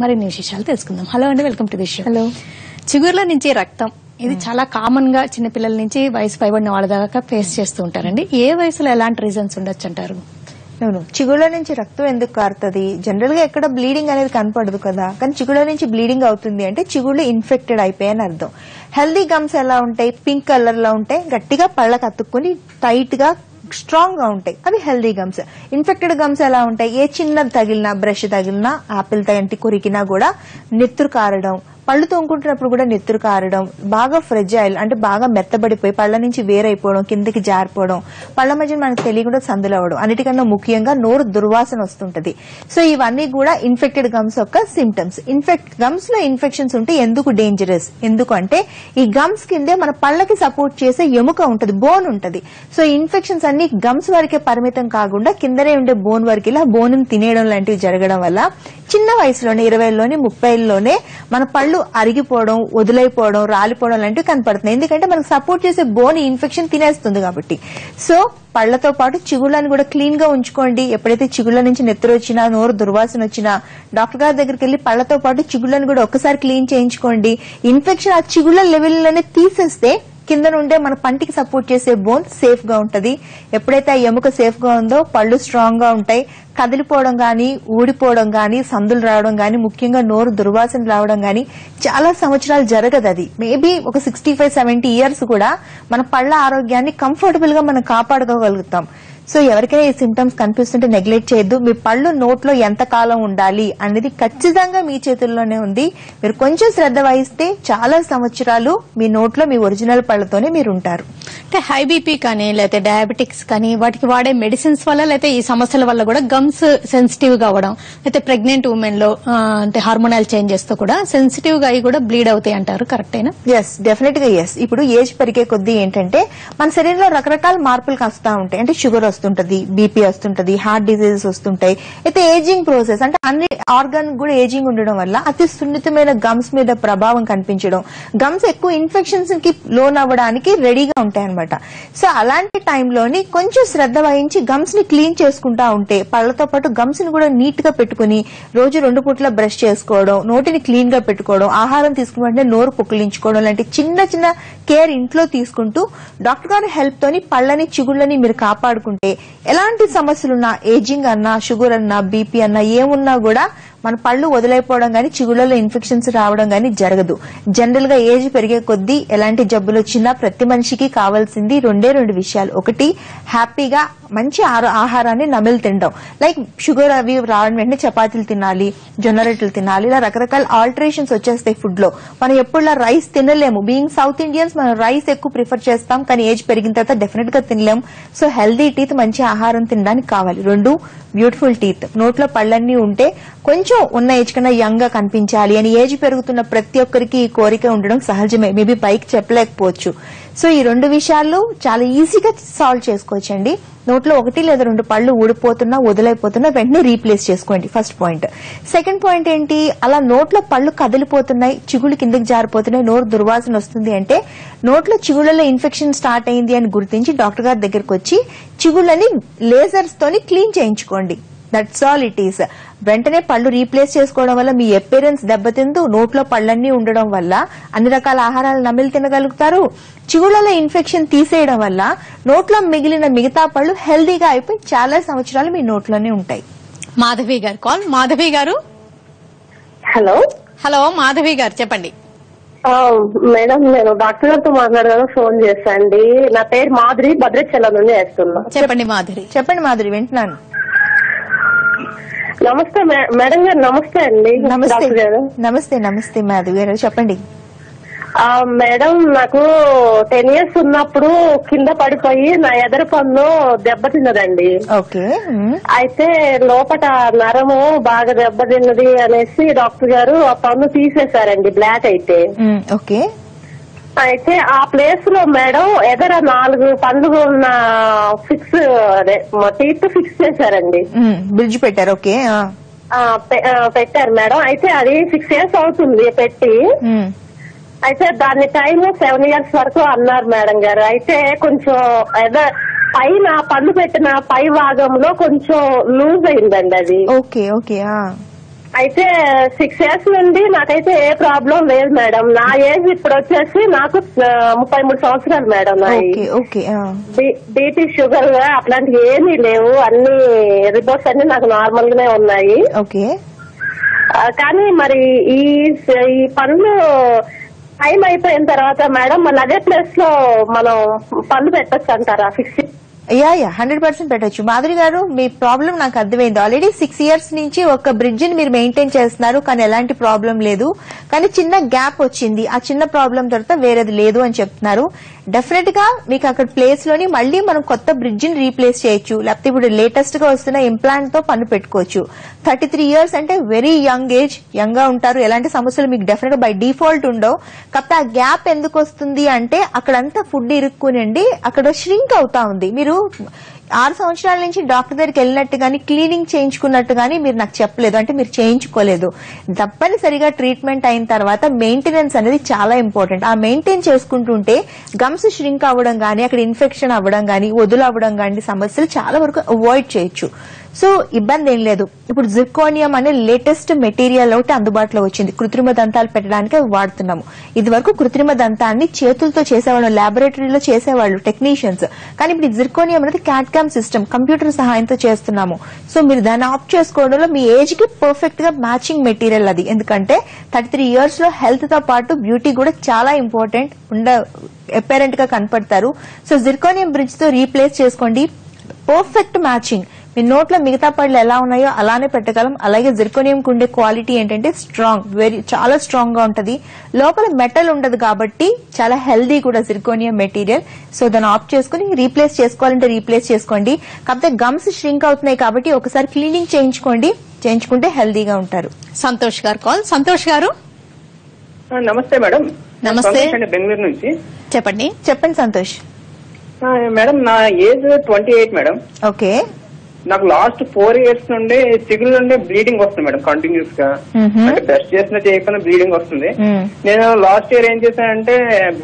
మరిన్ని విశేషాలు తెలుసుకుందాం. హలో అండి welcome to the show hello చిగుర్ల నుంచి రక్తం ఇది చాలా కామన్గా చిన్నపిల్లల నుంచి వయసు పైబడిన వాళ్ళ దాకా ఫేస్ చేస్తూ ఉంటారండి. ఏ వయసులో ఎలాంటి రీజన్స్ ఉండొచ్చు అంటారు అవును చిగుళ్ళ నుంచి రక్తం ఎందుకు కారుతుంది? జనరల్గా ఎక్కడ బ్లీడింగ్ అనేది కనపడదు కదా. కానీ చిగుళ్ళ నుంచి బ్లీడింగ్ అవుతుంది అంటే చిగుళ్ళు ఇన్ఫెక్టెడ్ అయిపోయాయని అర్థం. హెల్దీ గమ్స్ ఎలా ఉంటాయి? పింక్ కలర్లో ఉంటాయి గట్టిగా పళ్ళకు అతుక్కుని టైట్గా స్ట్రాంగ్గా ఉంటాయి. అవి హెల్దీ గమ్స్. ఇన్ఫెక్టెడ్ గమ్స్ ఎలా ఉంటాయి? ఏ చిన్నది తగిలినా బ్రష్ తగిలినా ఆపిల్ తగంటి కొరికినా కూడా నెత్తురు కారడం పళ్ళు తోముకుంటున్నప్పుడు కూడా నెత్తురు కారడం బాగా ఫ్రెజైల్ అంటే బాగా మెత్తబడిపోయి పళ్ళ నుంచి వేరైపోవడం కిందకి జారిపోవడం పళ్ళ మధ్య మనకు తెలియకుండా సందులవడం అన్నిటికన్నా ముఖ్యంగా నోరు దుర్వాసన వస్తుంటది. సో ఇవన్నీ కూడా ఇన్ఫెక్టెడ్ గమ్స్ యొక్క సిమ్టమ్స్ ఇన్ఫెక్ట్ గమ్స్లో ఇన్ఫెక్షన్స్ ఉంటే ఎందుకు డేంజరస్ ఎందుకంటే ఈ గమ్స్ కిందే మన పళ్ళకి సపోర్ట్ చేసే ఎముక ఉంటది బోన్ ఉంటది. సో ఇన్ఫెక్షన్స్ అన్ని గమ్స్ వరకే పరిమితం కాకుండా కిందనే ఉండే బోన్ వరకు ఇలా బోన్ తినేయడం లాంటివి జరగడం వల్ల చిన్న వయసులోనే ఇరవైలోనే ముప్పైలోనే మన పళ్ళు అరిగిపోవడం వదిలైపోవడం రాలిపోవడం లాంటివి కనపడుతున్నాయి. ఎందుకంటే మనకు సపోర్ట్ చేసే బోన్ ఇన్ఫెక్షన్ తినేస్తుంది కాబట్టి. సో పళ్ళతో పాటు చిగుళ్ళని కూడా క్లీన్గా ఉంచుకోండి. ఎప్పుడైతే చిగుళ్ళ నుంచి నెత్తురు వచ్చినా నోరు దుర్వాసన వచ్చినా డాక్టర్ గారి దగ్గరికి వెళ్ళి పళ్ళతో పాటు చిగుళ్ళని కూడా ఒక్కసారి క్లీన్ చేయించుకోండి. ఇన్ఫెక్షన్ ఆ చిగుళ్ళ లెవెల్లోనే తీసేస్తే కింద నుండే మన పంటికి సపోర్ట్ చేసే బోన్ సేఫ్గా ఉంటది. ఎప్పుడైతే ఆ ఎముక సేఫ్గా ఉందో పళ్ళు స్ట్రాంగ్గా ఉంటాయి. కదిలిపోవడం గాని ఊడిపోవడం గాని సందులు రావడం గాని ముఖ్యంగా నోరు దుర్వాసన రావడం గాని చాలా సంవత్సరాలు జరగదు అది. మేబీ ఒక సిక్స్టీ ఫైవ్ సెవెంటీ ఇయర్స్ కూడా మన పళ్ళ ఆరోగ్యాన్ని కంఫర్టబుల్గా మనం కాపాడుకోగలుగుతాం. సో ఎవరికైనా ఈ సిమ్టమ్స్ కనిపిస్తుంటే నెగ్లెక్ట్ చేయొద్దు. మీ పళ్ళు నోట్లో ఎంత కాలం ఉండాలి అనేది ఖచ్చితంగా మీ చేతుల్లోనే ఉంది. మీరు కొంచెం శ్రద్ధ వహిస్తే చాలా సంవత్సరాలు మీ నోట్లో మీ ఒరిజినల్ పళ్ళతోనే మీరు ఉంటారు అంటే హై బీపీ కానీ లేకపోతే డయాబెటిక్స్ కానీ వాటికి వాడే మెడిసిన్స్ వల్ల లేకపోతే ఈ సమస్యల వల్ల కూడా గమ్స్ సెన్సిటివ్గా అవడం లేకపోతే ప్రెగ్నెంట్ ఉమెన్లో అంటే హార్మోనల్ చేంజెస్తో కూడా సెన్సిటివ్గా అయి కూడా బ్లీడ్ అవుతాయి అంటారు. కరెక్టేనా ఎస్ డెఫినెట్గా ఎస్ ఇప్పుడు ఏజ్ పెరిగే కొద్దీ ఏంటంటే మన శరీరంలో రకరకాల మార్పులు వస్తూ ఉంటాయి. అంటే షుగర్ వస్తుంటది బీపీ వస్తుంటది హార్ట్ డిసీజెస్ వస్తుంటాయి. అయితే ఏజింగ్ ప్రాసెస్ అంటే అన్ని ఆర్గాన్ కూడా ఏజింగ్ ఉండడం వల్ల అతి సున్నితమైన గమ్స్ మీద ప్రభావం కనిపించడం. గమ్స్ ఎక్కువ ఇన్ఫెక్షన్స్కి లోన్ అవ్వడానికి రెడీగా ఉంటాయి అనమాట సో అలాంటి టైంలోని కొంచెం శ్రద్ధ వహించి గమ్స్ని క్లీన్ చేసుకుంటా ఉంటే పళ్ళతో పాటు గమ్స్ని కూడా నీట్గా పెట్టుకుని రోజు రెండు పూట్ల బ్రష్ చేసుకోవడం నోటిని క్లీన్గా పెట్టుకోవడం ఆహారం తీసుకున్న వెంటనే నోరు పుక్కిలించుకోవడం లాంటి చిన్న చిన్న కేర్ ఇంట్లో తీసుకుంటూ డాక్టర్ గారి హెల్ప్ తోని పళ్ళని చిగుళ్ళని మీరు కాపాడుకుంటే ఎలాంటి సమస్యలున్నా ఏజింగ్ అన్నా షుగర్ అన్నా బీపీ అన్నా ఏమున్నా కూడా మన పళ్ళు వదిలైపోవడం గానీ చిగుళ్ళలో ఇన్ఫెక్షన్స్ రావడం గానీ జరగదు. జనరల్గా ఏజ్ పెరిగే కొద్దీ ఎలాంటి జబ్బులు వచ్చినా ప్రతి మనిషికి కావాల్సింది రెండే రెండు విషయాలు. ఒకటి హ్యాపీగా మంచి ఆహారాన్ని నమిలి తినడం లైక్ షుగర్ అవి రావడం వెంటనే చపాతీలు తినాలి జొన్న రొట్టెలు తినాలి ఇలా రకరకాల ఆల్టరేషన్స్ వచ్చేస్తాయి ఫుడ్లో. మనం ఎప్పుడులా రైస్ తినలేము. బీయింగ్ సౌత్ ఇండియన్స్ మనం రైస్ ఎక్కువ ప్రిఫర్ చేస్తాం కానీ ఏజ్ పెరిగిన తర్వాత డెఫినెట్గా తినలేము. సో హెల్దీ టీత్ మంచి ఆహారం తినడానికి కావాలి. రెండు బ్యూటిఫుల్ టీత్ నోట్లో పళ్ళన్నీ ఉంటే కొంచెం ఉన్న ఏజ్ కన్నా యంగ్గా కనిపించాలి అని ఏజ్ పెరుగుతున్న ప్రతి ఒక్కరికి ఈ కోరిక ఉండడం సహజమే. మేబీ పైకి చెప్పలేకపోవచ్చు. సో ఈ రెండు విషయాలు చాలా ఈజీగా సాల్వ్ చేసుకోవచ్చండి. నోట్లో ఒకటి లేదా రెండు పళ్ళు ఊడిపోతున్నా వదిలైపోతున్నా వెంటనే రీప్లేస్ చేసుకోండి. ఫస్ట్ పాయింట్ సెకండ్ పాయింట్ ఏంటి? అలా నోట్లో పళ్ళు కదిలిపోతున్నాయి చిగుళ్ళు కిందకి జారిపోతున్నాయి నోరు దుర్వాసన వస్తుంది అంటే నోట్లో చిగుళ్ళలో ఇన్ఫెక్షన్ స్టార్ట్ అయింది అని గుర్తించి డాక్టర్ గారి దగ్గరకు వచ్చి చిగుళ్ళని లేజర్స్ తోని క్లీన్ చేయించుకోండి. దట్స్ ఆల్ ఇట్ ఈస్ వెంటనే పళ్ళు రీప్లేస్ చేసుకోవడం వల్ల మీ అపీరెన్స్ దెబ్బతిందు నోట్లో పళ్ళన్నీ ఉండడం వల్ల అన్ని రకాల ఆహారాలు నమిలి తినగలుగుతారు. చిగుళ్ళలో ఇన్ఫెక్షన్ తీసేయడం వల్ల నోట్లో మిగిలిన మిగతా పళ్ళు హెల్దీగా అయిపోయి చాలా సంవత్సరాలు మీ నోట్లోనే ఉంటాయి. మాధవి గారు కాల్. మాధవి గారు? హలో? హలో మాధవి గారు చెప్పండి. మేడం నేను డాక్టర్ గారితో మాట్లాడదాను ఫోన్ చేశాండి నా పేరు మాధురి భద్రాచలం నుండి వేస్తున్నా చెప్పండి మాధురి. చెప్పండి మాధురి వింటున్నాను. నమస్తే మేడం గారు నమస్తే అండి. నమస్తే. నమస్తే నమస్తే మాధవి గారు. చెప్పండి. ఆ, మేడం నాకు టెన్ ఇయర్స్ ఉన్నప్పుడు కింద పడిపోయి నా ఎదర పన్ను దెబ్బతిన్నదండి ఓకే అయితే లోపట నరము బాగా దెబ్బతిన్నది అనేసి డాక్టర్ గారు ఆ పన్ను తీసేశారండి బ్లాక్ అయితే. ఓకే. అయితే ఆ ప్లేస్లో మేడం ఎదర నాలుగు పండ్లు ఉన్న ఫిక్స్ అదే టీత్ ఫిక్స్ చేశారండి. బ్రిడ్జ్ పెట్టారు ఓకే పెట్టారు మేడం. అయితే అది సిక్స్ ఇయర్స్ అవుతుంది పెట్టి. అయితే దాని టైం సెవెన్ ఇయర్స్ వరకు అన్నారు మేడం గారు. అయితే కొంచెం ఎద పైన పన్ను పెట్టిన పై భాగంలో కొంచెం లూజ్ అయిందండి అది. ఓకే ఓకే అయితే సిక్స్ ఇయర్స్ నుండి నాకైతే ఏ ప్రాబ్లం లేదు మేడం నా ఏజ్ ఇప్పుడు వచ్చేసి నాకు ముప్పై మూడు సంవత్సరాలు మేడం. బీపీ షుగర్ అట్లాంటివి ఏమీ లేవు. అన్ని రిపోర్ట్స్ అన్ని నాకు నార్మల్ గానే ఉన్నాయి. ఓకే. కానీ మరి ఈ ఈ పనులు టైం అయిపోయిన తర్వాత మేడం మళ్ళీ అదే ప్లేస్లో మనం పనులు పెట్టచ్చు అంటారా? Fix yeah yeah hundred percent పెట్టచ్చు. మాధురి గారు మీ ప్రాబ్లం నాకు అర్థమైంది. ఆల్రెడీ సిక్స్ ఇయర్స్ నుంచి ఒక బ్రిడ్జ్ని మీరు మెయింటైన్ చేస్తున్నారు కానీ ఎలాంటి ప్రాబ్లం లేదు. కానీ చిన్న గ్యాప్ వచ్చింది. ఆ చిన్న ప్రాబ్లం తర్వాత వేరేది లేదు అని చెప్తున్నారు. డెఫినెట్గా మీకు అక్కడ ప్లేస్లోని మళ్ళీ మనం కొత్త బ్రిడ్జ్ని రీప్లేస్ చేయొచ్చు. లేకపోతే ఇప్పుడు లేటెస్ట్గా వస్తున్న ఇంప్లాంట్తో పన్ను పెట్టుకోవచ్చు. థర్టీ త్రీ ఇయర్స్ అంటే వెరీ యంగ్ ఏజ్ యంగ్గా ఉంటారు. ఎలాంటి సమస్యలు మీకు డెఫినెట్ బై డిఫాల్ట్ ఉండవు. కాకపోతే ఆ గ్యాప్ ఎందుకు వస్తుంది అంటే అక్కడంతా ఫుడ్ ఇరుక్కునండి అక్కడ ష్రింక్ అవుతా ఉంది. మీరు ఆరు సంవత్సరాల నుంచి డాక్టర్ దగ్గరికి వెళ్ళినట్టు కానీ క్లీనింగ్ చేయించుకున్నట్టు కానీ మీరు నాకు చెప్పలేదు. అంటే మీరు చేయించుకోలేదు. తప్పనిసరిగా ట్రీట్మెంట్ అయిన తర్వాత మెయింటెనెన్స్ అనేది చాలా ఇంపార్టెంట్. ఆ మెయింటైన్ చేసుకుంటుంటే గమ్స్ ష్రింక్ అవ్వడం కానీ అక్కడ ఇన్ఫెక్షన్ అవ్వడం కానీ వదులు అవ్వడం కానీ సమస్యలు చాలా వరకు అవాయిడ్ చేయొచ్చు. సో ఇబ్బంది ఏం లేదు. ఇప్పుడు జిర్కోనియం అనే లేటెస్ట్ మెటీరియల్ ఒకటి అందుబాటులో వచ్చింది. కృత్రిమ దంతాలు పెట్టడానికి అవి వాడుతున్నాము. ఇది వరకు కృత్రిమ దంతాన్ని చేతులతో చేసేవాళ్ళు ల్యాబొరేటరీలో చేసేవాళ్ళు టెక్నీషియన్స్ కానీ ఇప్పుడు జిర్కోనియం అనేది క్యాట్కామ్ సిస్టమ్ కంప్యూటర్ సహాయంతో చేస్తున్నాము. సో మీరు దాన్ని ఆప్ చేసుకోవడంలో మీ ఏజ్కి పర్ఫెక్ట్గా మ్యాచింగ్ మెటీరియల్ అది. ఎందుకంటే థర్టీ త్రీ ఇయర్స్లో హెల్త్తో పాటు బ్యూటీ కూడా చాలా ఇంపార్టెంట్ ఉండ అపేరెంట్గా కనపడతారు. సో జిర్కోనియం బ్రిడ్జ్తో రీప్లేస్ చేసుకోండి. పర్ఫెక్ట్ మ్యాచింగ్ మీ నోట్లో మిగతా పళ్ళు ఎలా ఉన్నాయో అలానే పెట్టగలం. అలాగే జిర్కోనియం ఉండే క్వాలిటీ ఏంటంటే స్ట్రాంగ్ వెరీ చాలా స్ట్రాంగ్గా ఉంటది. లోపల మెటల్ ఉండదు కాబట్టి చాలా హెల్దీ కూడా జిర్కోనియం మెటీరియల్ సో దాన్ని ఆఫ్ చేసుకుని రీప్లేస్ చేసుకోవాలంటే రీప్లేస్ చేసుకోండి. కాకపోతే గమ్స్ ష్రింక్ అవుతున్నాయి కాబట్టి ఒకసారి క్లీనింగ్ చేయించుకోండి. చేయించుకుంటే హెల్దీగా ఉంటారు. సంతోష్ గారు కాల్. సంతోష్ గారు? నమస్తే మేడం. నమస్తే. బెంగళూరు నుంచి. చెప్పండి. చెప్పండి సంతోష్. మేడం నా age twenty eight madam. Okay. నాకు లాస్ట్ ఫోర్ ఇయర్స్ నుండి చిగురు నుండి బ్లీడింగ్ వస్తుంది మేడం కంటిన్యూస్గా. అంటే బ్రష్ చేసిన చేయకుండా బ్లీడింగ్ వస్తుంది. నేను లాస్ట్ ఇయర్ ఏం చేశానంటే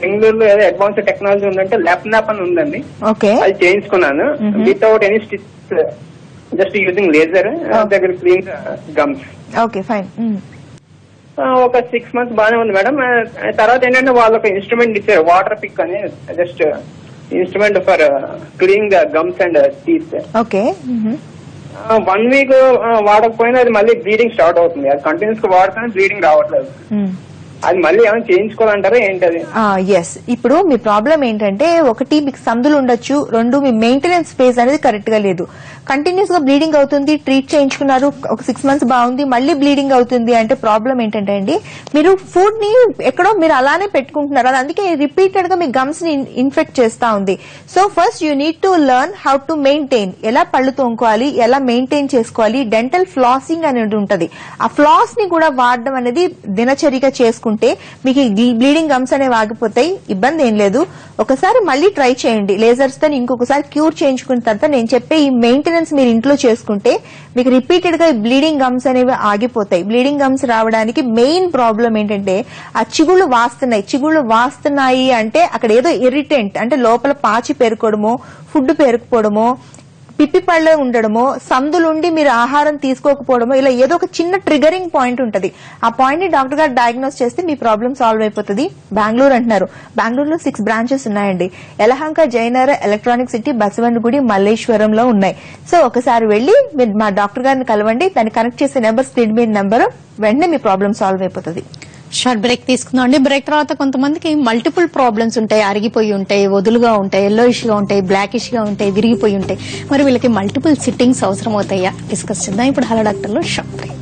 బెంగళూరులో ఏదో అడ్వాన్స్ టెక్నాలజీ ఉందంటే ల్యాప్ నాప్ అని ఉందండి. ఓకే. అది చేయించుకున్నాను. Without any stitch just using laser దగ్గర క్లీన్ గమ్స్ ఓకే ఫైన్. ఒక సిక్స్ మంత్స్ బాగానే ఉంది మేడం. తర్వాత ఏంటంటే వాళ్ళు ఒక ఇన్స్ట్రుమెంట్ ఇచ్చారు వాటర్ పిక్ అని just instrument for clean the gums and teeth okay. One week వాడకపోయినా అది మళ్ళీ బ్లీడింగ్ స్టార్ట్ అవుతుంది. అది కంటిన్యూస్గా వాడుతూనే బ్లీడింగ్ రావట్లేదు అది మళ్ళీ ఏమైనా చేయించుకోవాలంటారా ఏంటి అది ఎస్ ఇప్పుడు మీ ప్రాబ్లం ఏంటంటే ఒకటి మీకు సందులు ఉండొచ్చు రెండు మీ మెయింటెనెన్స్ స్పేస్ అనేది కరెక్ట్గా లేదు. కంటిన్యూస్గా బ్లీడింగ్ అవుతుంది ట్రీట్ చేయించుకున్నారు ఒక సిక్స్ మంత్స్ బాగుంది మళ్ళీ బ్లీడింగ్ అవుతుంది అంటే ప్రాబ్లం ఏంటంటే అండి మీరు ఫుడ్ని ఎక్కడో మీరు అలానే పెట్టుకుంటున్నారు. అది అందుకే రిపీటెడ్గా మీ గమ్స్ని ఇన్ఫెక్ట్ చేస్తా ఉంది. So first you need to learn how to maintain ఎలా పళ్ళు తోముకోవాలి ఎలా మెయింటైన్ చేసుకోవాలి డెంటల్ ఫ్లాసింగ్ అనేది ఉంటది. ఆ ఫ్లాస్ని కూడా వాడడం అనేది దినచర్యగా చేసుకుంటే మీకు బ్లీడింగ్ గమ్స్ అనేవి ఆగిపోతాయి ఇబ్బంది ఏం లేదు. ఒకసారి మళ్ళీ ట్రై చేయండి. లేజర్స్తో ఇంకొకసారి క్యూర్ చేయించుకున్న తర్వాత నేను చెప్పే ఈ మెయింటెనెన్స్ మీరు ఇంట్లో చేసుకుంటే మీకు రిపీటెడ్గా బ్లీడింగ్ గమ్స్ అనేవి ఆగిపోతాయి. బ్లీడింగ్ గమ్స్ రావడానికి మెయిన్ ప్రాబ్లం ఏంటంటే ఆ చిగుళ్ళు వాస్తున్నాయి. చిగుళ్ళు వాస్తున్నాయి అంటే అక్కడ ఏదో ఇరిటెంట్ అంటే లోపల పాచి పేరుకోవడమో ఫుడ్ పేరుకుపోవడమో పిప్పిపళ్ళే ఉండడమో సందులుండి మీరు ఆహారం తీసుకోకపోవడమో ఇలా ఏదో ఒక చిన్న ట్రిగరింగ్ పాయింట్ ఉంటుంది. ఆ పాయింట్ని డాక్టర్ గారు డయాగ్నోస్ చేస్తే మీ ప్రాబ్లం సాల్వ్ అయిపోతుంది. బెంగళూరు అంటున్నారు. బెంగళూరులో సిక్స్ బ్రాంచెస్ ఉన్నాయండి. యలహంక జైనర్ ఎలక్ట్రానిక్ సిటీ బసవనగుడి మల్లేశ్వరంలో ఉన్నాయి. సో ఒకసారి వెళ్ళి మీరు మా డాక్టర్ గారిని కలవండి. దాన్ని కనెక్ట్ చేసే నెంబర్ స్క్రీన్ మీద నెంబర్. వెంటనే మీ ప్రాబ్లం సాల్వ్ అయిపోతుంది. షార్ట్ బ్రేక్ తీసుకుందాం అండి. బ్రేక్ తర్వాత కొంతమందికి మల్టిపుల్ ప్రాబ్లమ్స్ ఉంటాయి. అరిగిపోయి ఉంటాయి వదులుగా ఉంటాయి ఎల్లోయిష్గా ఉంటాయి బ్లాకిష్గా ఉంటాయి విరిగిపోయి ఉంటాయి. మరి వీళ్ళకి మల్టిపుల్ సిట్టింగ్స్ అవసరం అవుతాయా? డిస్కస్ చేద్దాం. ఇప్పుడు హలో డాక్టర్లో షార్ట్ బ్రేక్.